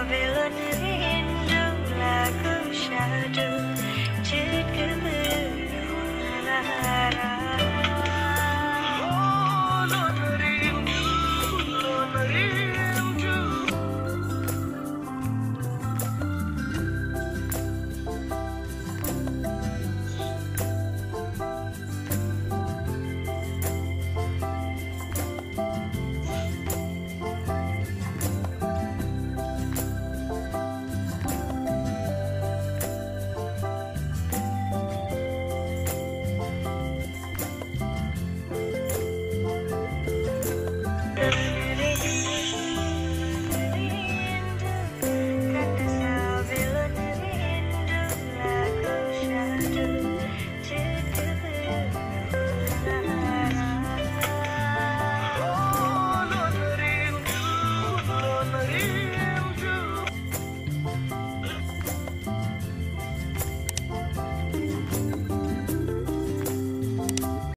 Apabila black lagu shadows.